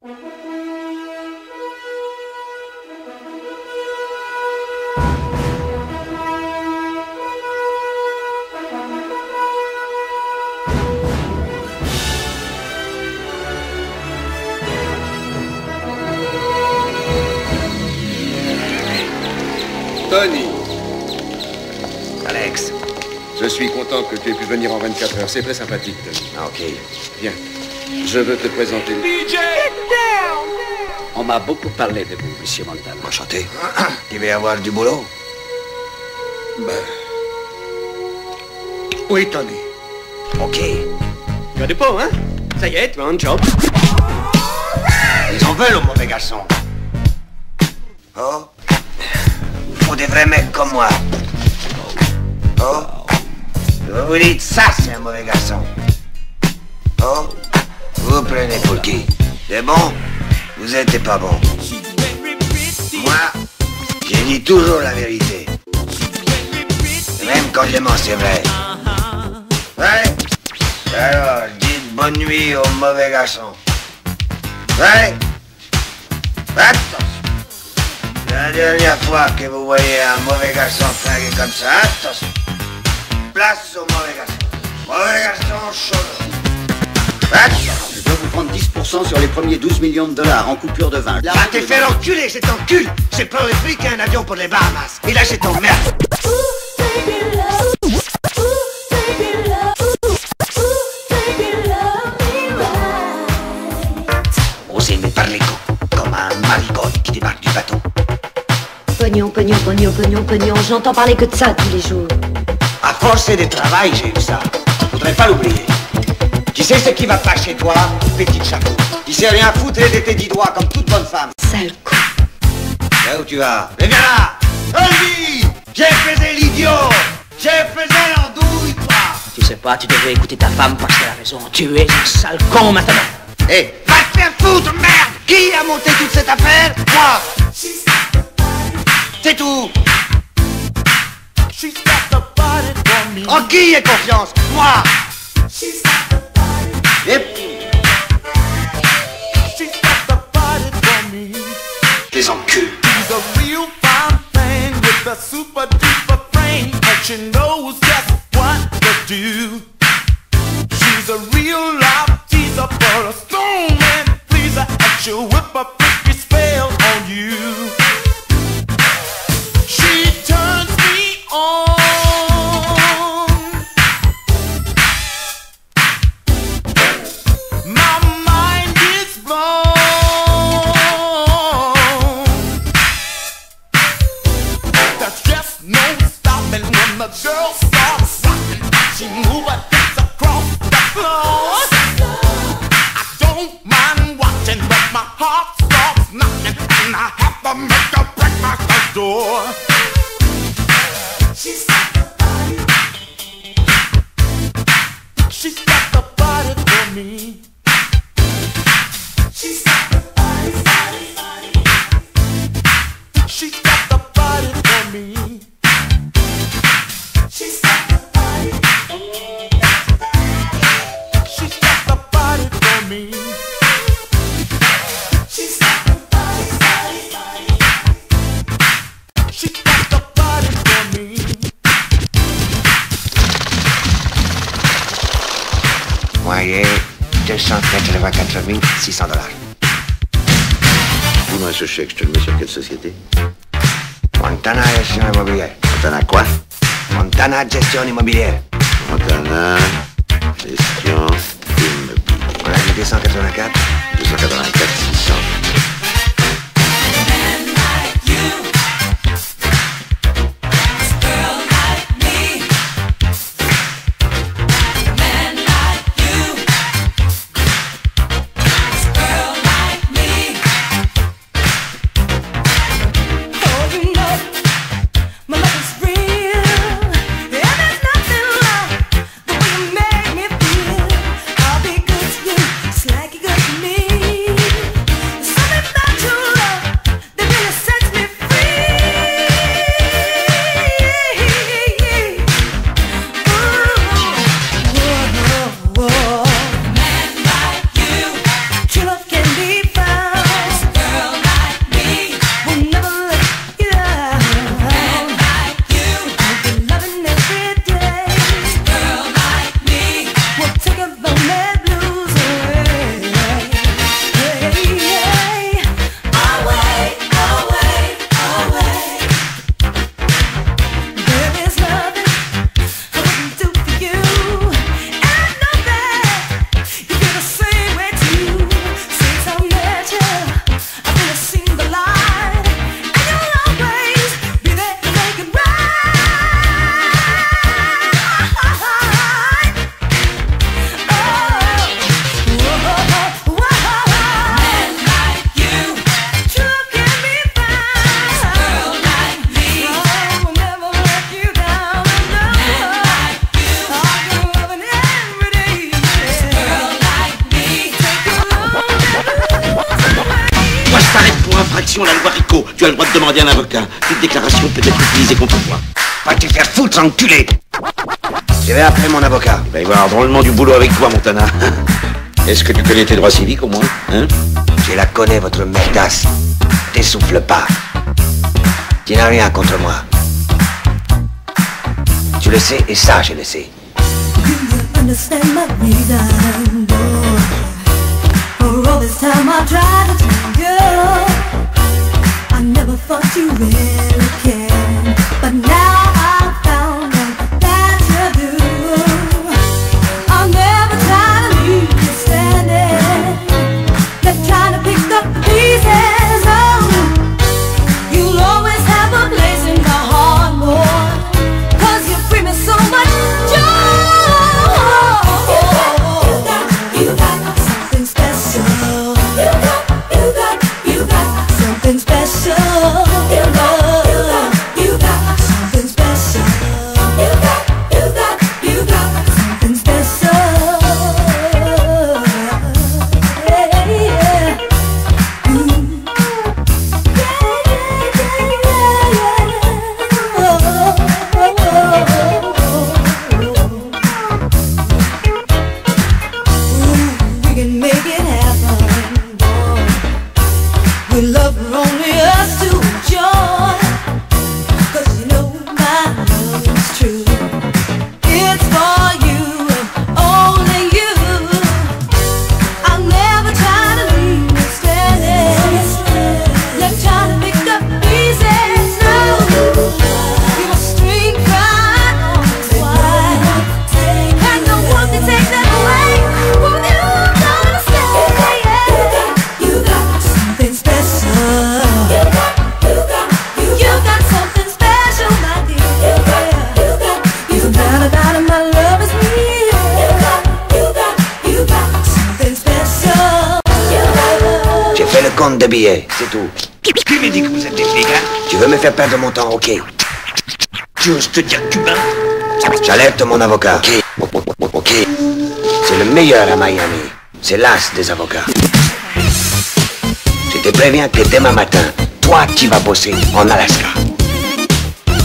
Tony, Alex. je suis content que tu aies pu venir en 24 heures. C'est très sympathique, Tony. Ah, ok. Viens, je veux te présenter. On m'a beaucoup parlé de vous, monsieur Montana. Enchanté. Il va y avoir du boulot. Ben, Oui, Tony. Ok. Tu as du pot, hein? Ça y est, tu as un job. Ils en veulent aux mauvais garçons. Oh Faut des vrais mecs comme moi. Oh Vous vous dites ça, c'est un mauvais garçon. Oh Vous prenez pour qui? C'est bon? Vous êtes pas bon. Moi, j'ai dit toujours la vérité. Même quand je mens, c'est vrai. Ouais Alors, dites bonne nuit aux mauvais garçons. Ouais Attention La dernière fois que vous voyez un mauvais garçon flingué comme ça, attention Place au mauvais garçon Mauvais garçon chaud Attention Je dois vous prendre 10% sur les premiers 12 millions de dollars en coupure de 20. Va te faire enculer, c'est encul J'ai pas le fric à un avion pour les Bahamas Et là, je t'emmerde Osez me parler comme, comme un marigold qui débarque du bateau Pognon, pognon, pognon, pognon, pognon. J'entends parler que de ça tous les jours. À force de travail, j'ai eu ça. Faudrait pas l'oublier. Tu sais ce qui va pas chez toi, petit chapeau? Tu sais rien foutre de tes dix doigts comme toute bonne femme. Sale con. Là où tu vas? Mais viens là! Vas-y! J'ai fait l'idiot! J'ai fait l'andouille, toi! Tu sais pas, tu devrais écouter ta femme parce qu'elle a raison. Tu es un sale con maintenant. Hé, va te faire foutre, merde! Qui a monté toute cette affaire? Moi! C'est tout! En qui est confiance? Moi Les enculs She's a real fine thing with a super duper frame, and she knows just what to do. She's a real life teaser, but a stone man pleaser, and she'll whip a 600 dollars. Dis-moi ce chèque, je te le mets sur quelle société? Montana Gestion Immobilière. Montana quoi? Montana Gestion Immobilière. Montana, gestion immobilière. On a dit 284. 284 600. sales enculés J'irai eh après mon avocat. Va y avoir drôlement du boulot avec toi, Montana. Est-ce que tu connais tes droits civiques au moins hein? Je la connais, votre merdasse. T'essouffle pas. Tu n'as rien contre moi. Tu le sais et ça, je le sais. perdre mon temps, ok te cubain J'alerte mon avocat. Ok. Ok. C'est le meilleur à Miami. C'est l'as des avocats. Je te préviens que demain matin, toi qui vas bosser en Alaska.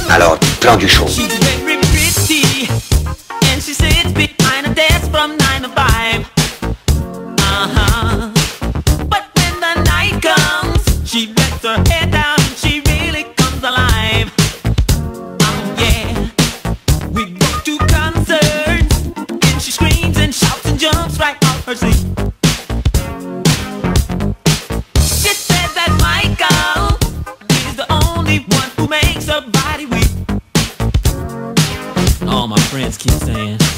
Alors, plan du show. friends keep saying.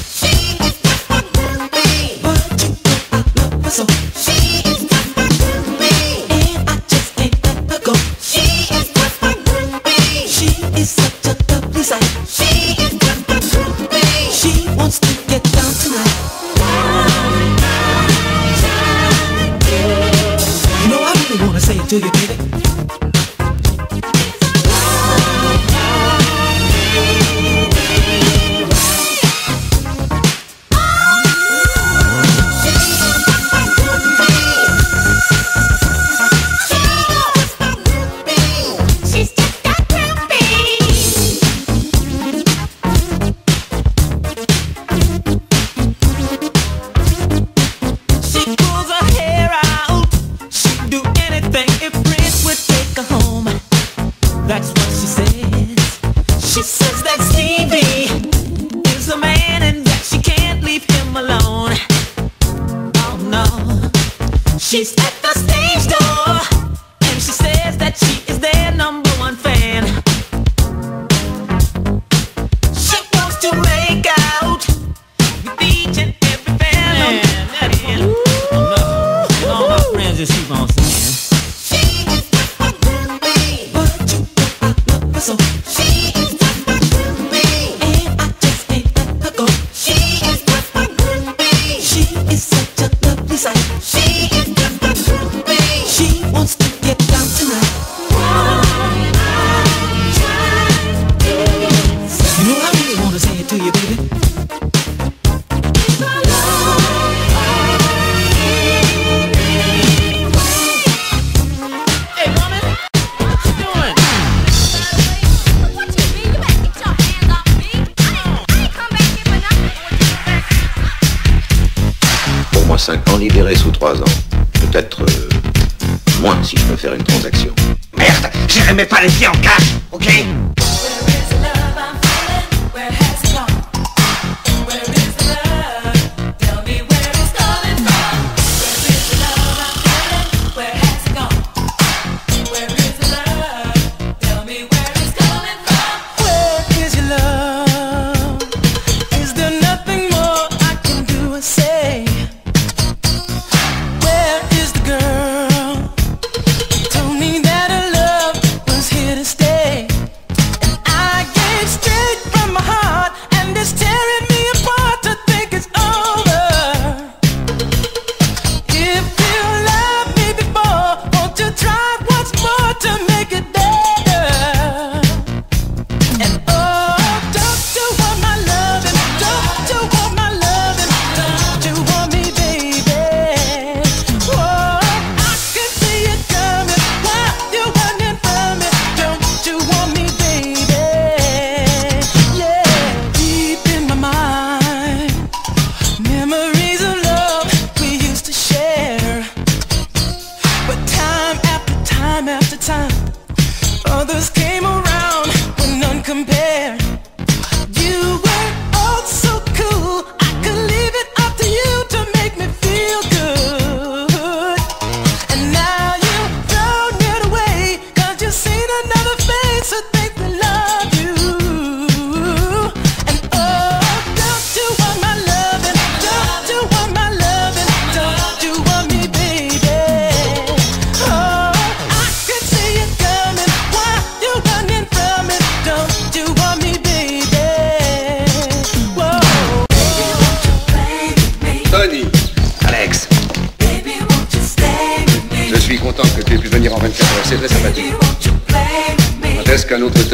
libéré sous trois ans. Peut-être euh, moins si je peux faire une transaction. Merde, j'irai pas les pieds en cash, ok?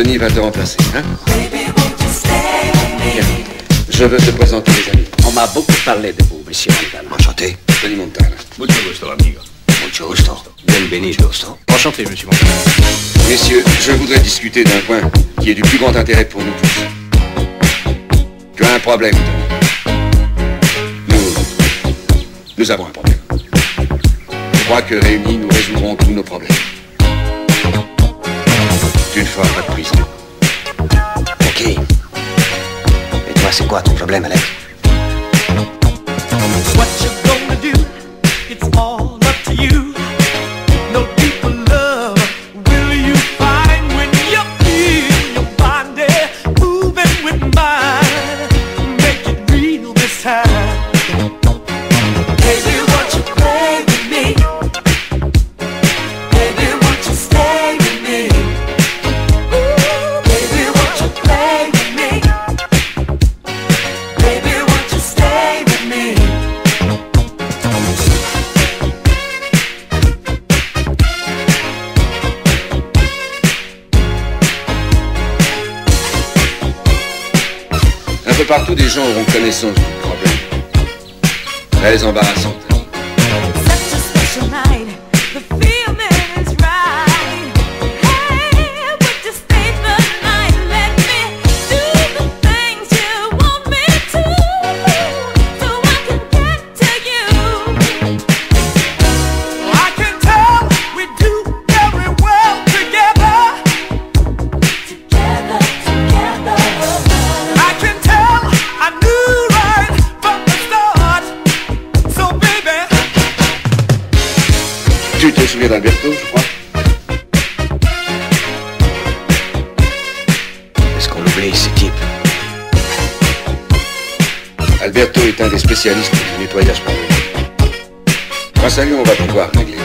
Tony va te remplacer. Hein Je veux te présenter mes amis. On m'a beaucoup parlé de vous, monsieur Montana. Enchanté. Tony Montana. Mucho gusto, amigo. Mucho gusto. Bienvenido. Enchanté, monsieur Montana. Messieurs, je voudrais discuter d'un point qui est du plus grand intérêt pour nous tous. Tu as un problème, Nous, nous avons un problème. Je crois que réunis, nous résoudrons tous nos problèmes. Tu ne feras pas de prison. Ok. Et toi, c'est quoi ton problème, Alex? tous des gens auront connaissance du problème. Très embarrassant. des spécialistes du nettoyage. Par Grâce à lui, on va pouvoir régler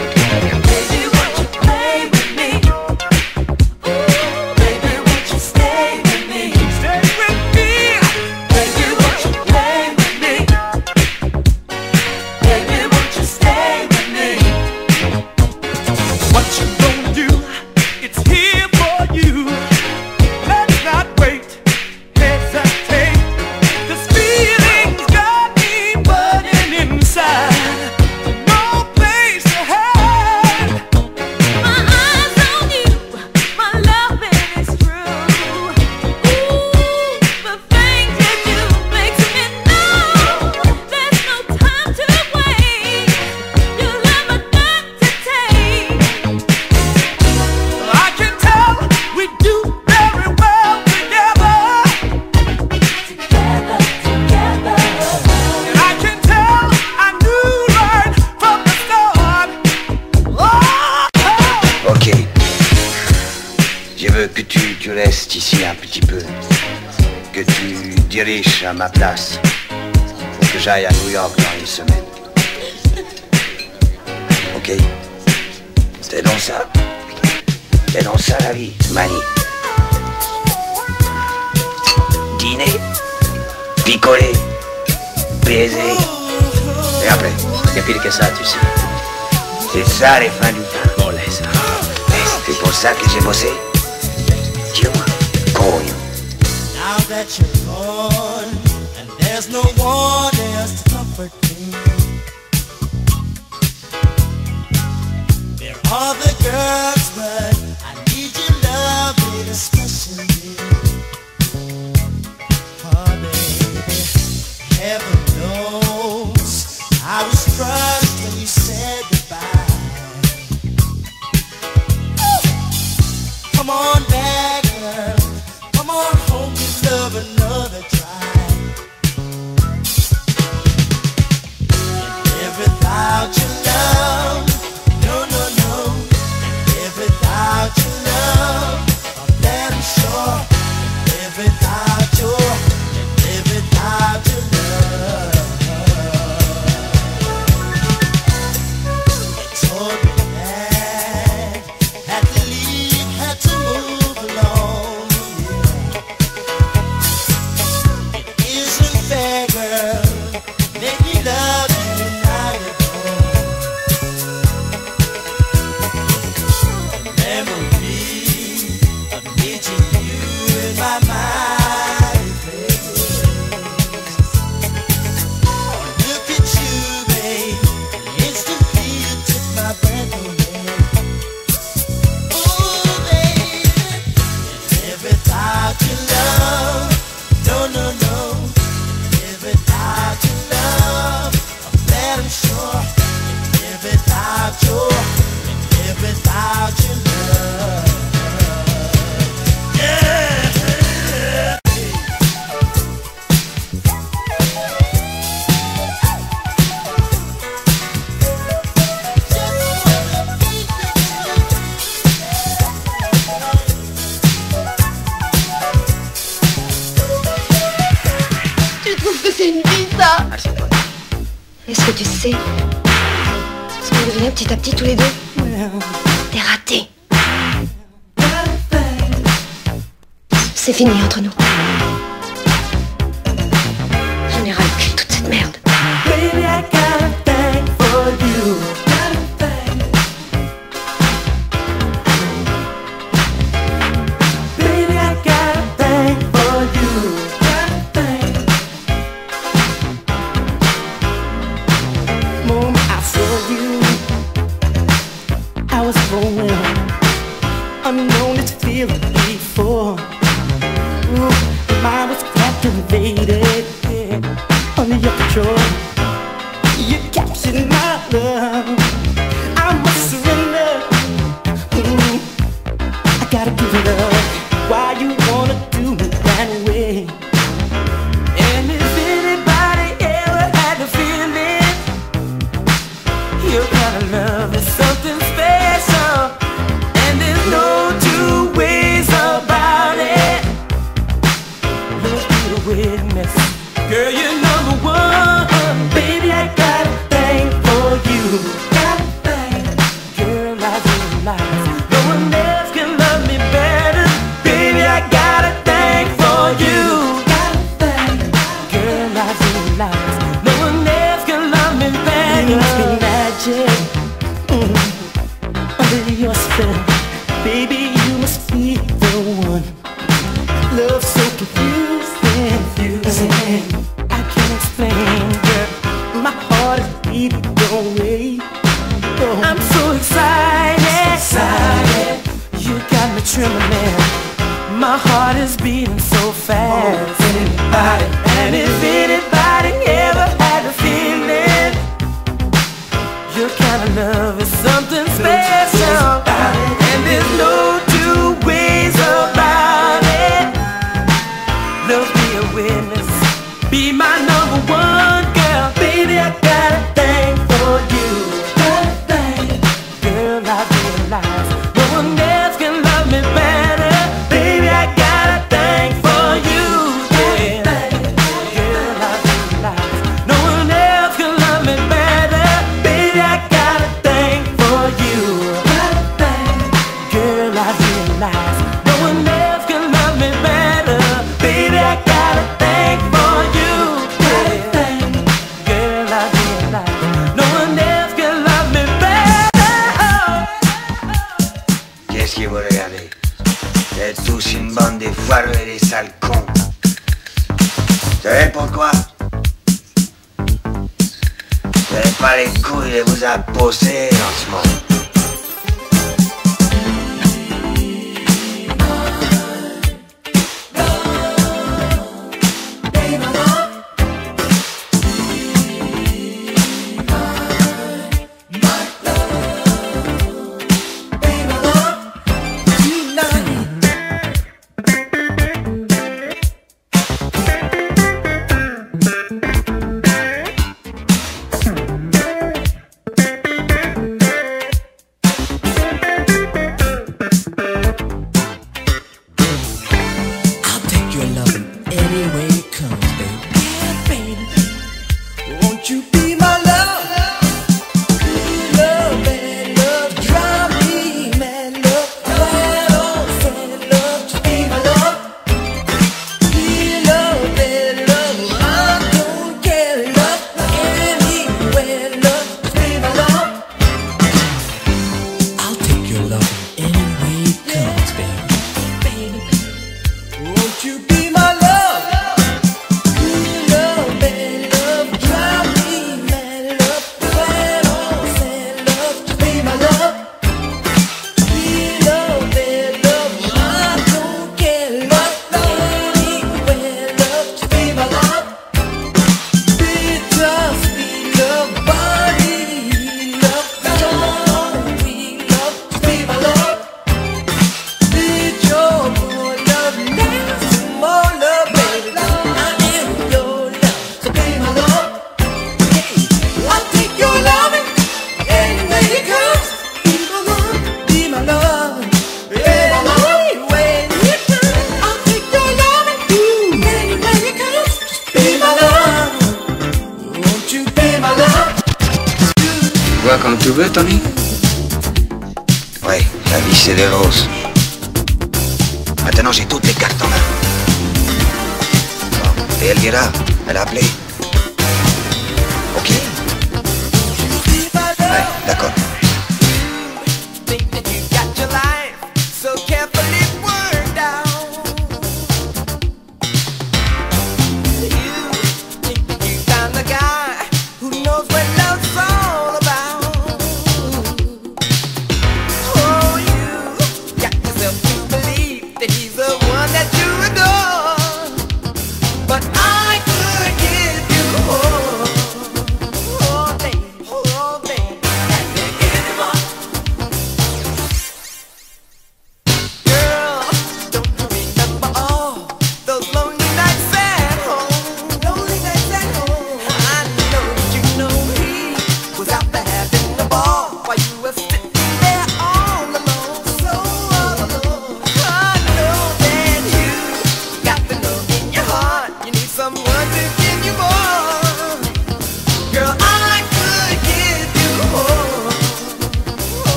All the girls.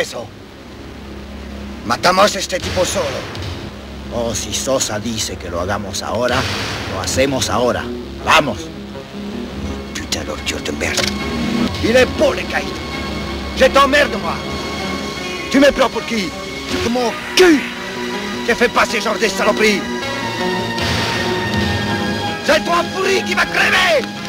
eso. Matamos este tipo solo. Oh, si Sosa dice que lo hagamos ahora, lo hacemos ahora. ¡Vamos! Putain, alors de merde. Il est beau, le caïd. Je t'emmerde, moi. Tu me prends pour qui Pour mon cul Qui fait pas ce genre de saloperie C'est toi pourri qui va crever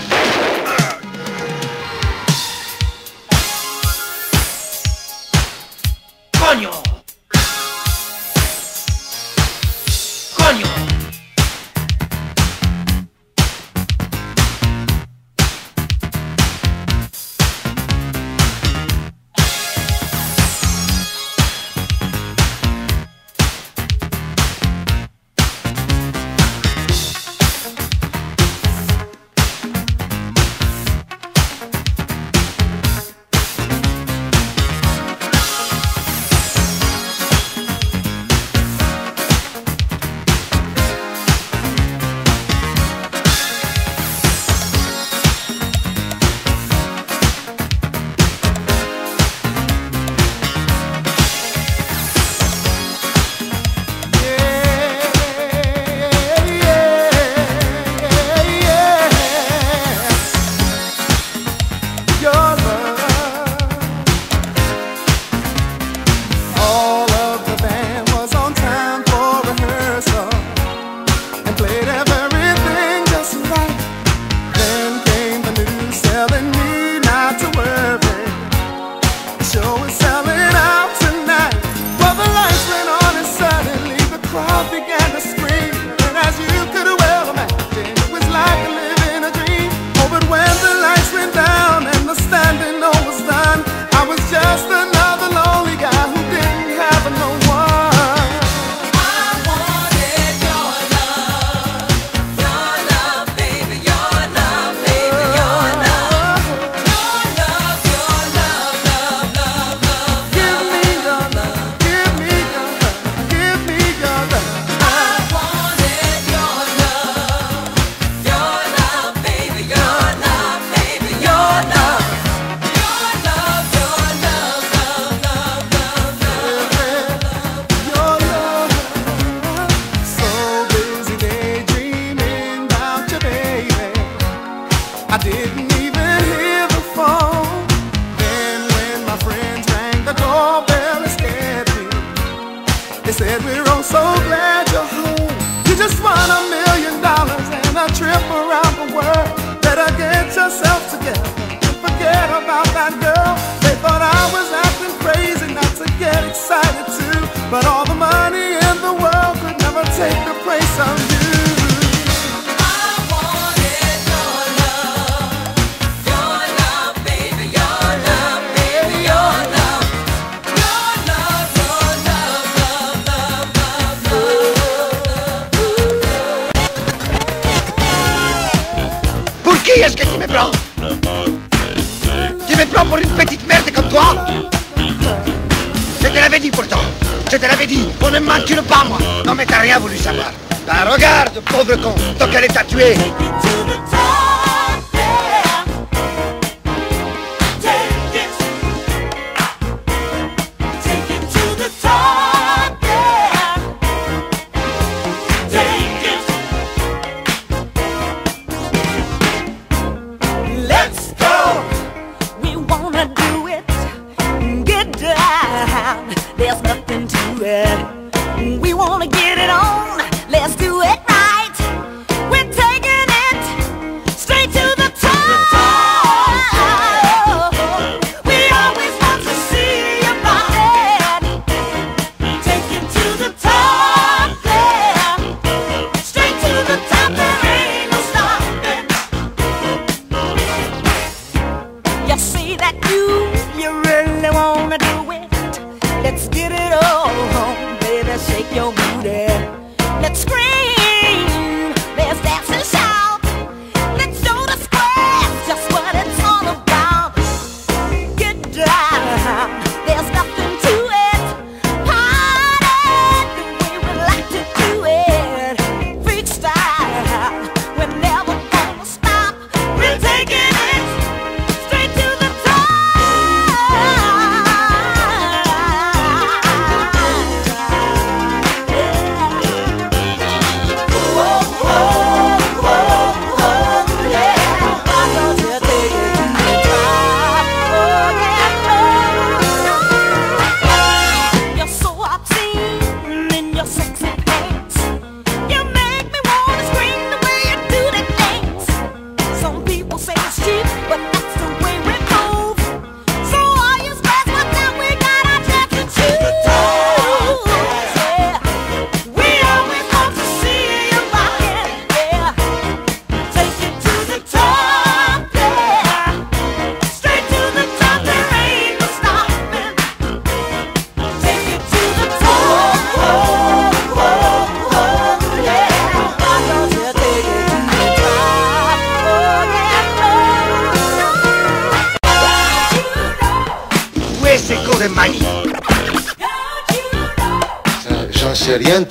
dit pourtant. Je te l'avais dit, on ne m'enture pas, moi. Non, mais t'as rien voulu savoir. Bah, regarde, pauvre con, dans qu'elle est tu es.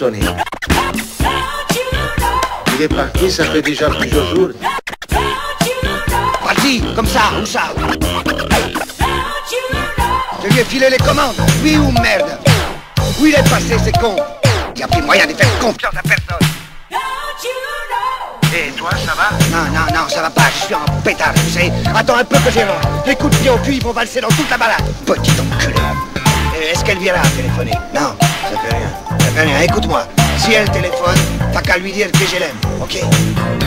Il est parti, ça fait déjà plusieurs jours. Parti, comme ça, où ça Je lui ai filé les commandes, oui ou merde? Où il est passé, c'est con? Il n'y a plus moyen de faire confiance à personne. Et toi, ça va? Non, non, non, ça va pas, je suis en pétard, tu sais. Attends un peu que j'ai Les coups de pied au cul, ils vont valser dans toute la balade. Petit enculé. Est-ce qu'elle viendra téléphoner? Non, ça fait rien. Eh écoute-moi, si elle téléphone, t'as qu'à lui dire que je l'aime, ok?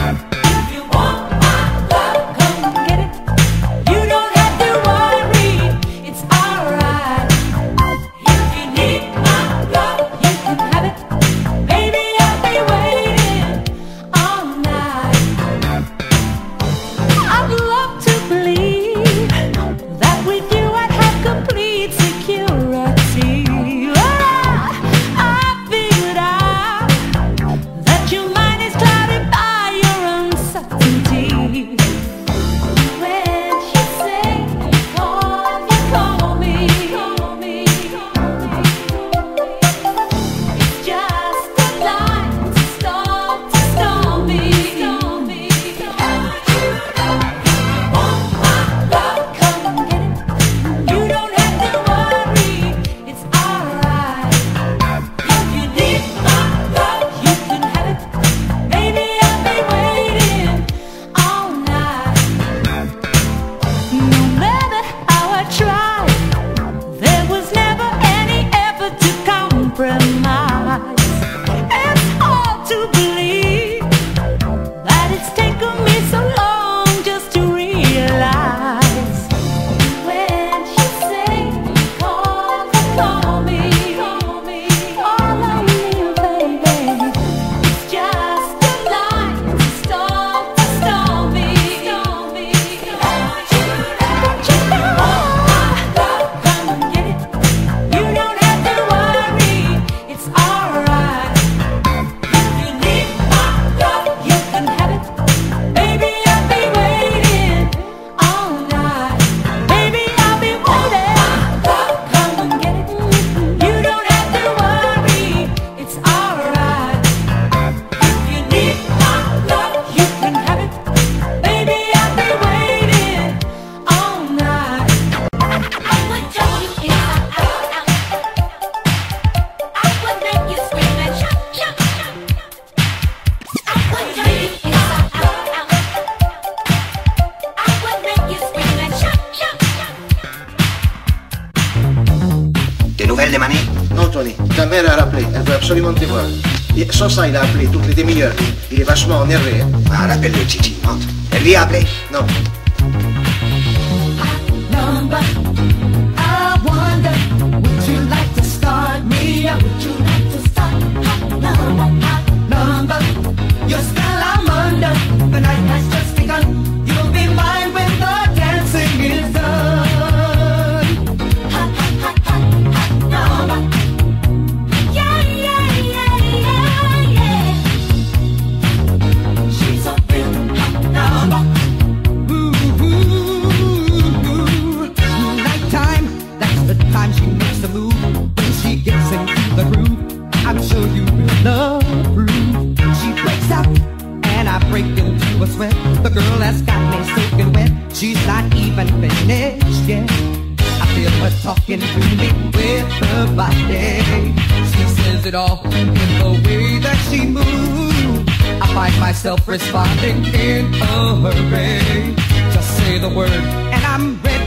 myself responding in a hurry. Just say the word, and I'm ready.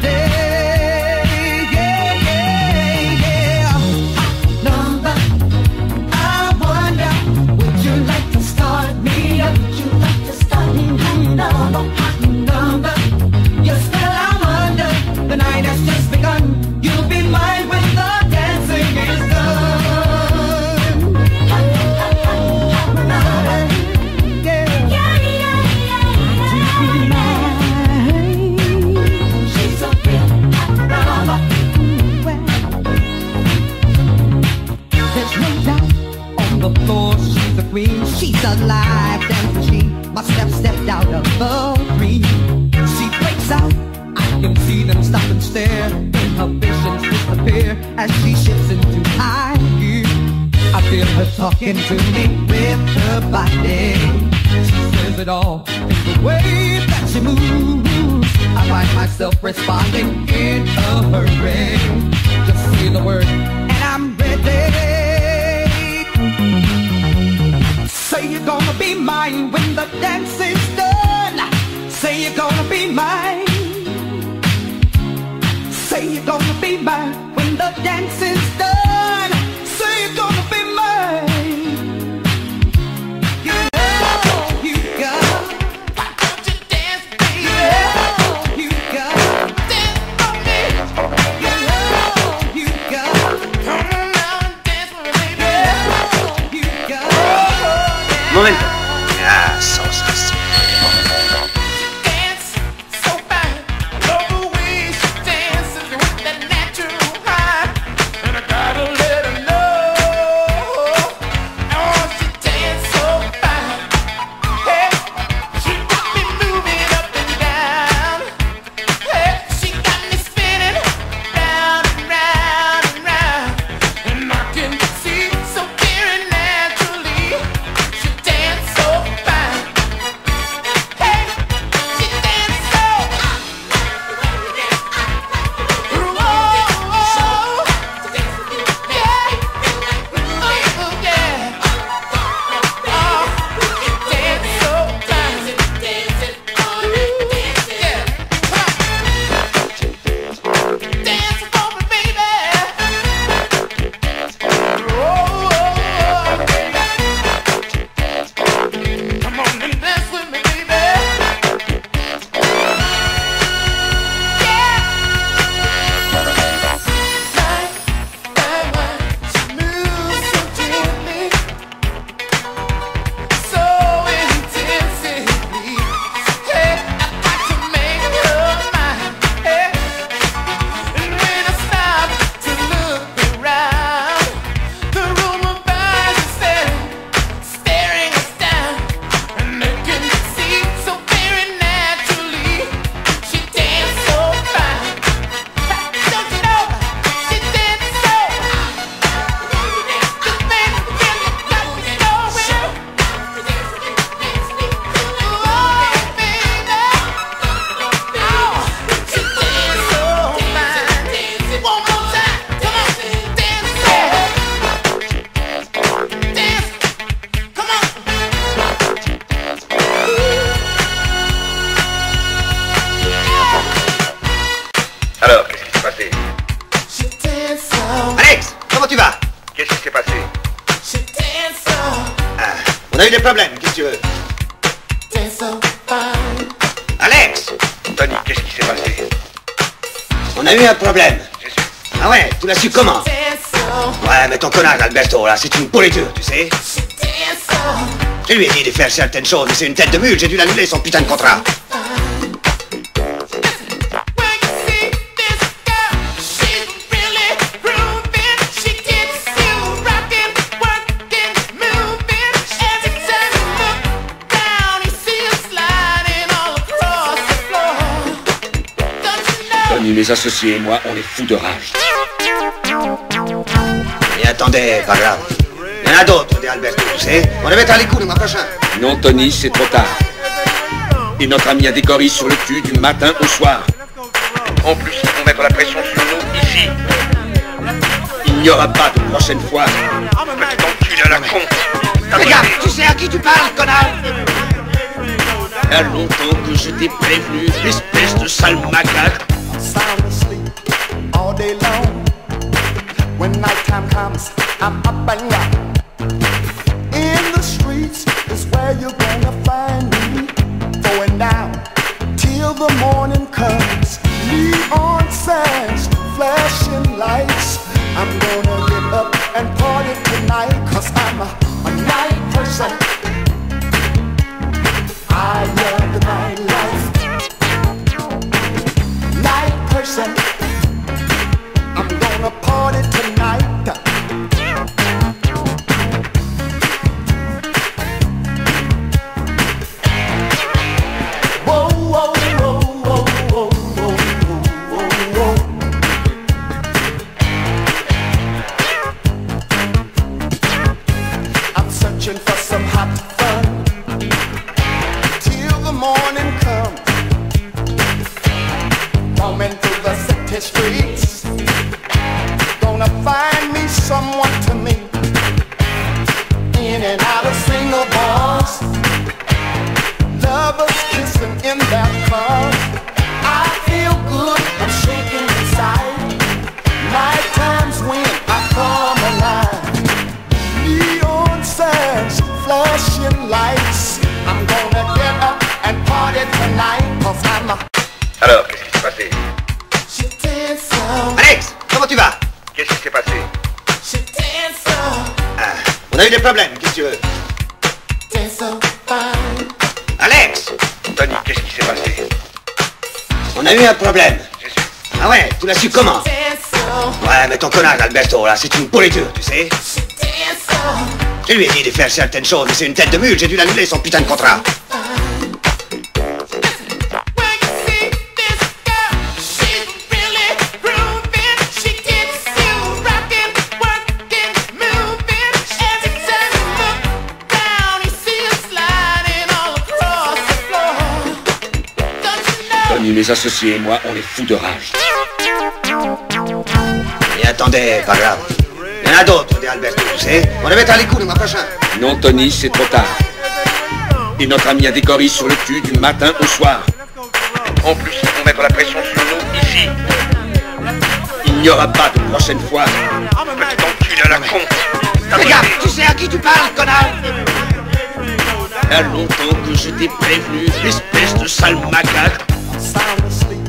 her talking to me with her body. She says it all in the way that she moves. I find myself responding in a hurry. Just say the word and I'm ready. Say you're gonna be mine when the dance is done. Say you're gonna be mine. Say you're gonna be mine when the dance is done. Eu des problèmes, qu'est-ce que tu veux. Alex Tony, qu'est-ce qui s'est passé On a eu un problème. Ah ouais, tu l'as su comment. Ouais, mais ton connard Alberto, là, c'est une pourriture, tu sais. Je lui ai dit de faire certaines choses, mais c'est une tête de mule, j'ai dû l'annuler son putain de contrat. Mes associés et moi, on est fous de rage. Et attendez, pas grave. Il y en a d'autres, des Alberto, tu sais On devait être à l'écoute le mois prochain. Non, Tony, c'est trop tard. Et notre ami a des gorilles sur le cul du matin au soir. En plus, ils vont mettre la pression sur nous ici. Il n'y aura pas de prochaine fois. Petit enculé à la con. Regarde, tu sais à qui tu parles, connard Il y a longtemps que je t'ai prévenu, espèce de sale macaque. Sound asleep all day long. When nighttime comes, I'm up and round. In the streets is where you're gonna find me. Going down till the morning comes. Neon signs, flashing lights. I'm gonna the morning comes, roaming through the city streets, gonna find me someone to meet. In and out of single bars, lovers kissing in their cars. I feel good, I'm shaking inside. Night times when I come alive. Neon signs, flashing lights. I'm gonna Alors, qu'est-ce qui s'est passé? Alex, comment tu vas? Qu'est-ce qui s'est passé? Ah, On a eu des problèmes, qu'est-ce que tu veux? Alex Tony, qu'est-ce qui s'est passé? On a eu un problème. Ah ouais, tu l'as su comment? Ouais, mais ton connard Alberto, là, c'est une pourriture, tu sais. Je lui ai dit de faire certaines choses, mais c'est une tête de mule, j'ai dû l'annuler son putain de contrat. Mes associés et moi, on est fous de rage. Et attendez, pas grave. Il y en a d'autres, des Alberto, tu sais. On devait être à l'écoute le mois prochain. Non, Tony, c'est trop tard. Et notre ami a des gorilles sur le cul du matin au soir. En plus, ils vont mettre la pression sur nous ici. Il n'y aura pas de prochaine fois. Petit enculé à la con. Regarde, tu sais à qui tu parles, connard Il y a longtemps que je t'ai prévenu, espèce de sale macaque. Sound asleep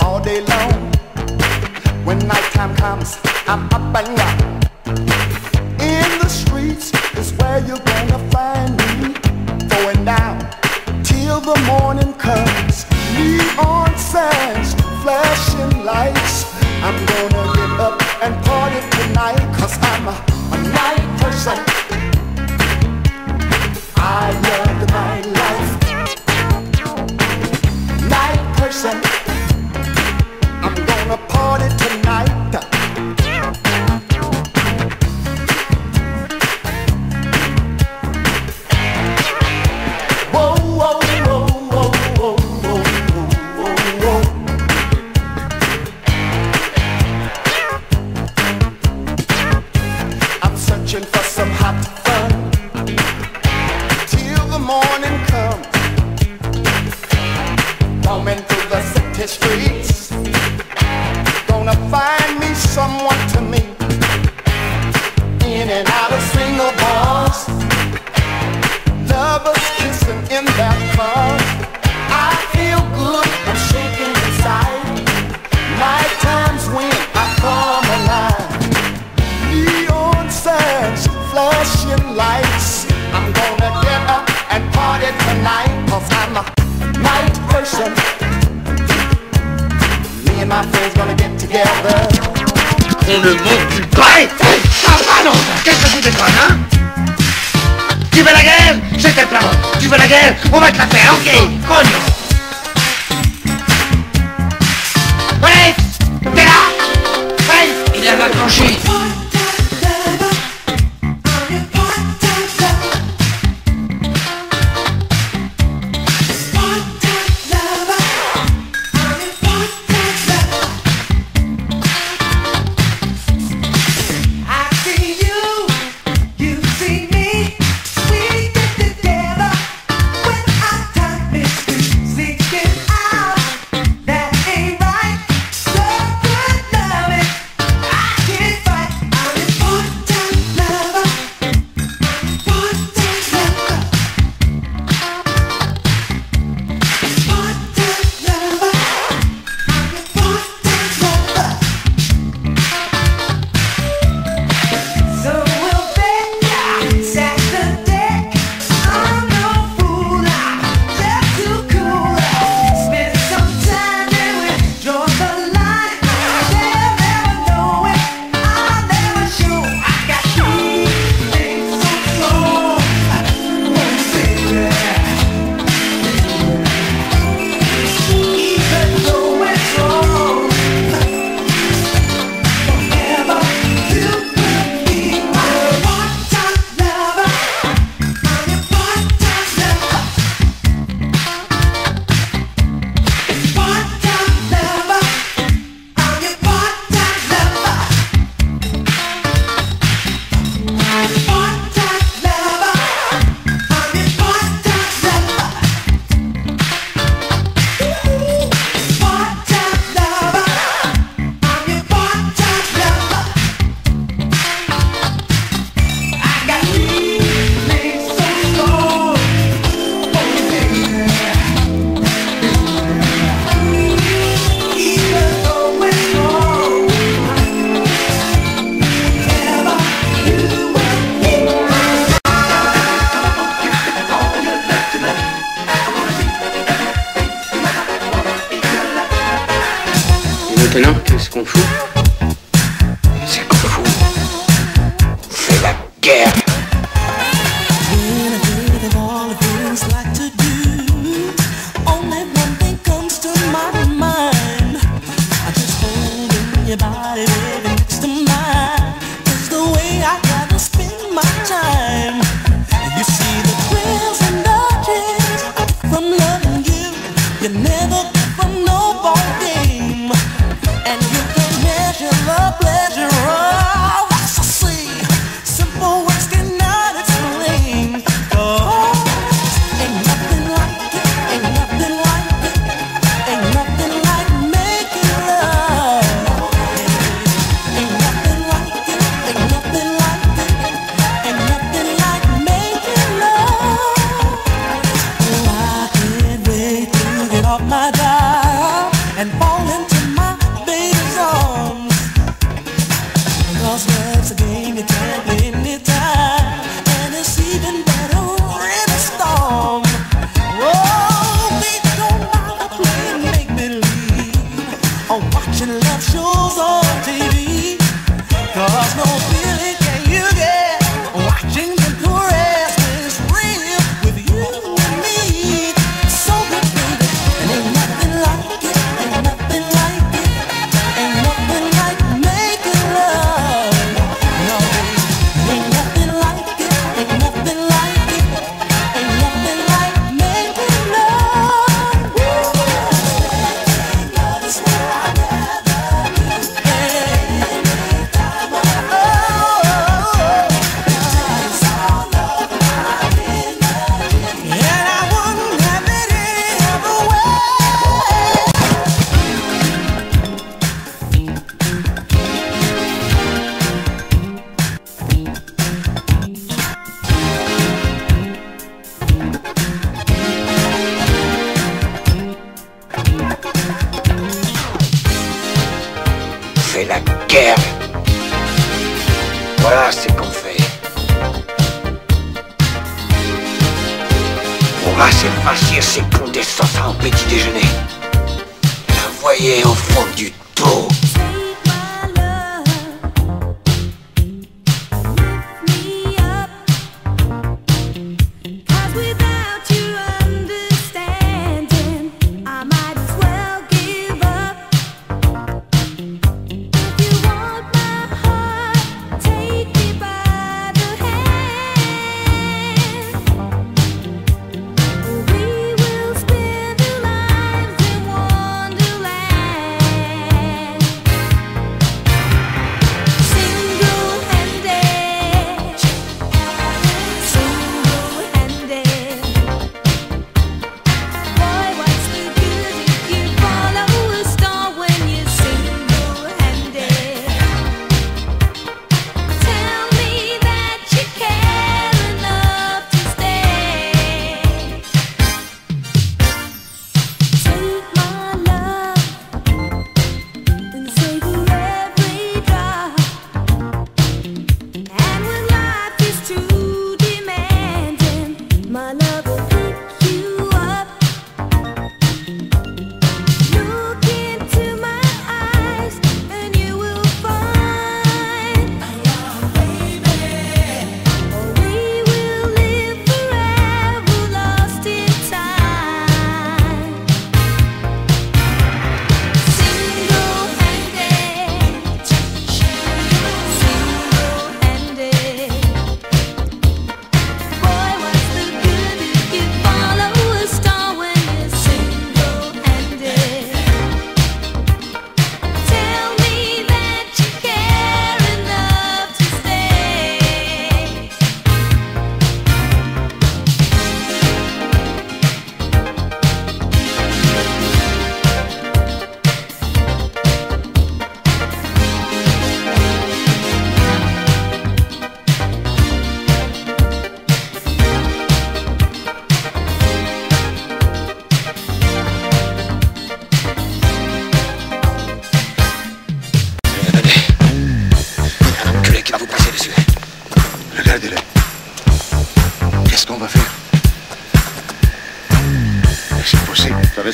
all day long. When nighttime comes, I'm up and out. In the streets is where you're gonna find me. Going down till the morning comes. Neon signs, flashing lights. I'm gonna get up and party tonight. Cause I'm a, a night person. I love the. Night person. I'm gonna party tonight.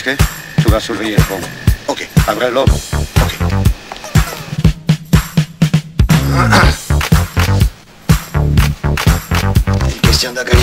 ¿Sabes qué? Suba su riesgo. Ok. Ábrelo. Ok. El que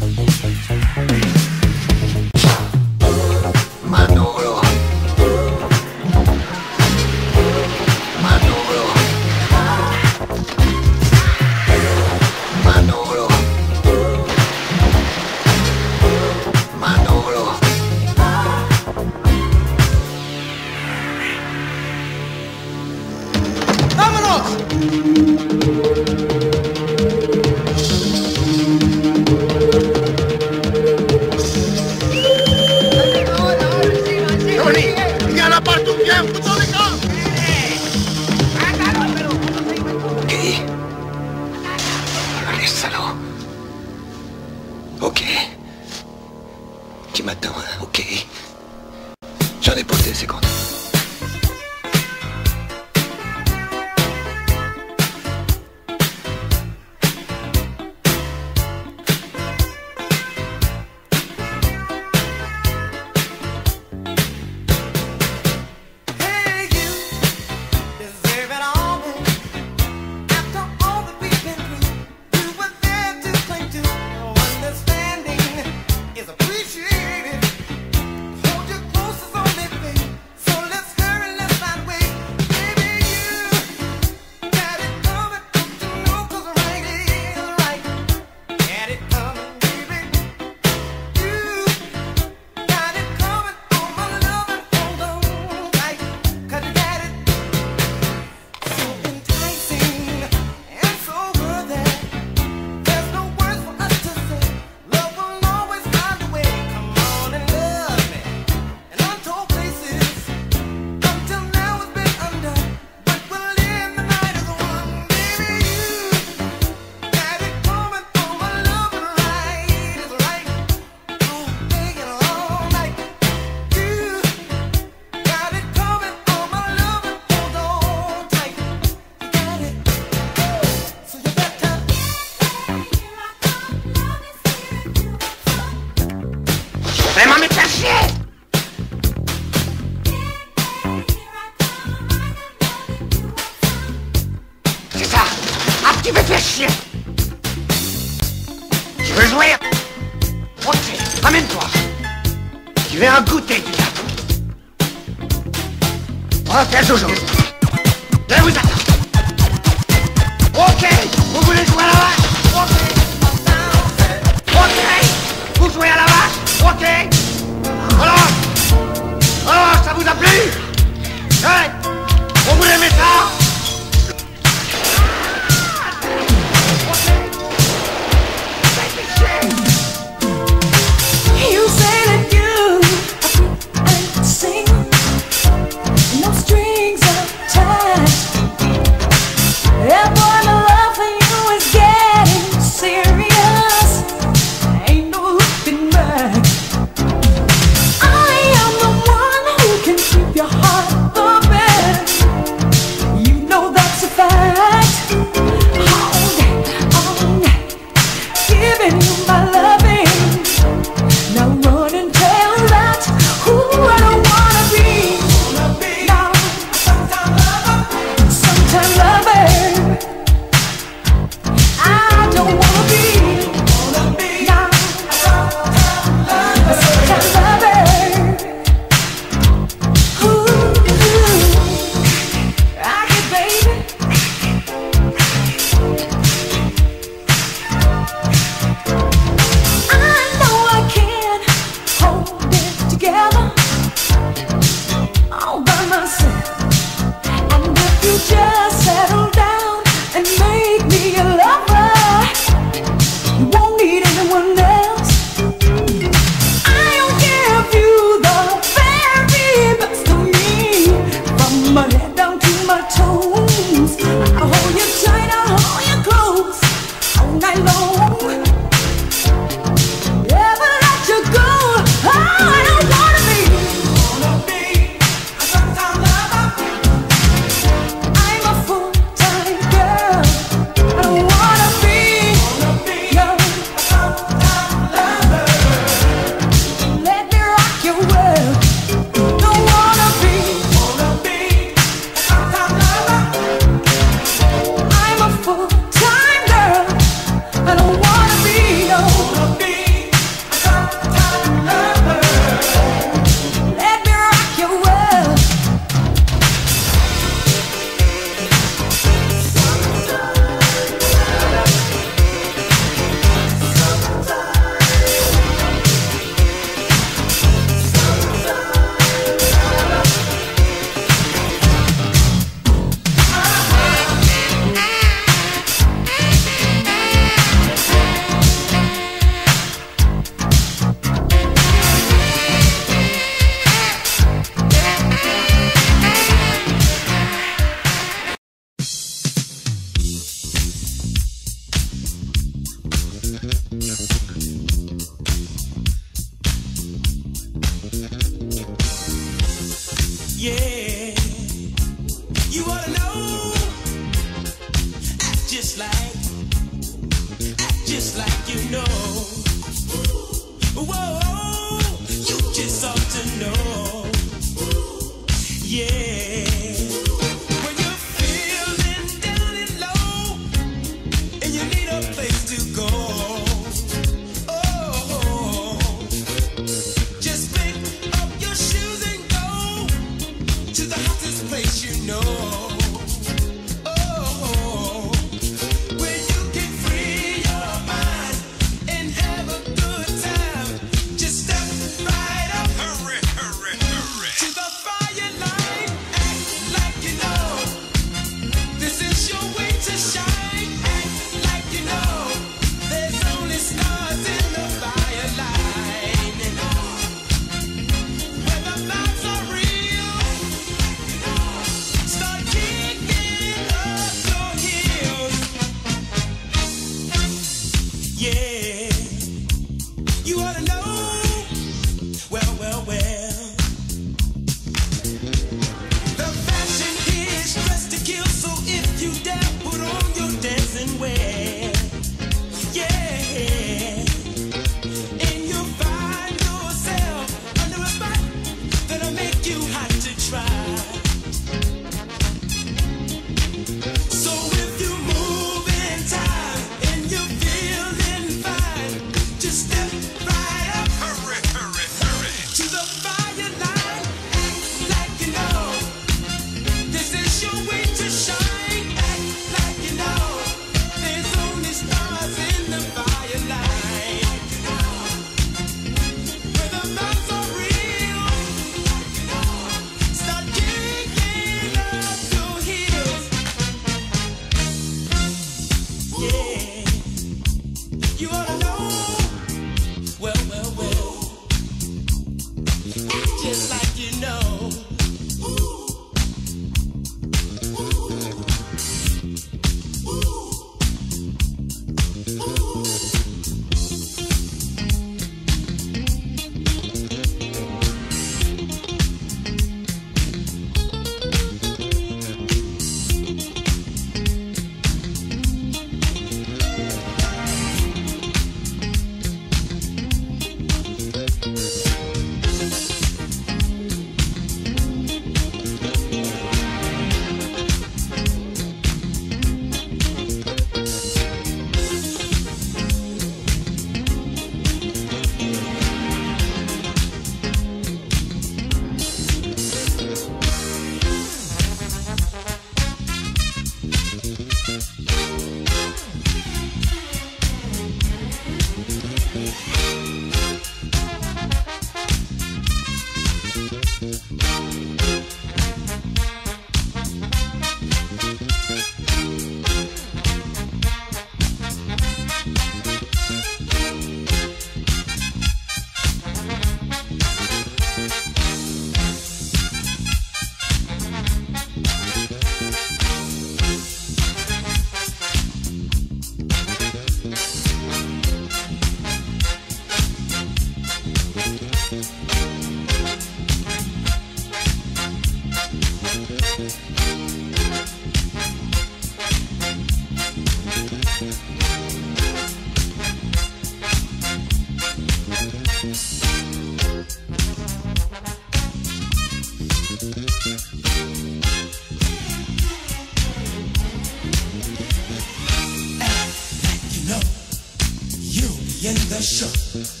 in the show.